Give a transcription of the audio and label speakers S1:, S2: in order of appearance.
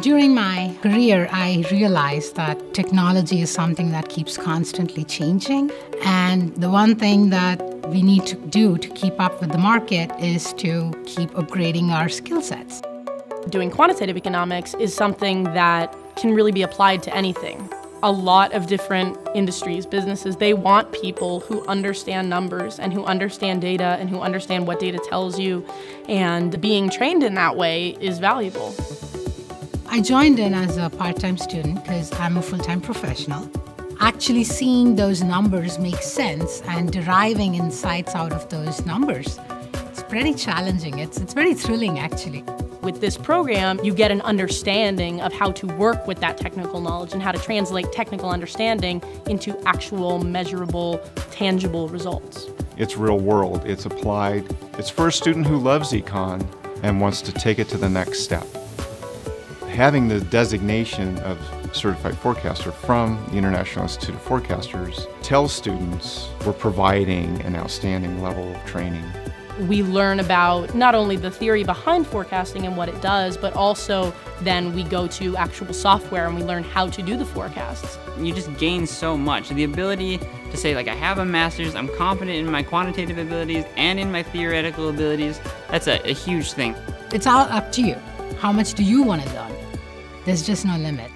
S1: During my career, I realized that technology is something that keeps constantly changing. And the one thing that we need to do to keep up with the market is to keep upgrading our skill sets.
S2: Doing quantitative economics is something that can really be applied to anything. A lot of different industries, businesses, they want people who understand numbers and who understand data and who understand what data tells you. And being trained in that way is valuable.
S1: I joined in as a part time student because I'm a full time professional. Actually, seeing those numbers make sense and deriving insights out of those numbers, it's pretty challenging. It's, it's very thrilling, actually.
S2: With this program, you get an understanding of how to work with that technical knowledge and how to translate technical understanding into actual, measurable, tangible results.
S3: It's real world, it's applied. It's for a student who loves econ and wants to take it to the next step having the designation of certified forecaster from the International Institute of Forecasters tells students we're providing an outstanding level of training.
S2: We learn about not only the theory behind forecasting and what it does, but also then we go to actual software and we learn how to do the forecasts.
S4: You just gain so much. The ability to say, like, I have a master's, I'm confident in my quantitative abilities and in my theoretical abilities, that's a, a huge thing.
S1: It's all up to you. How much do you want to learn? There's just no limit.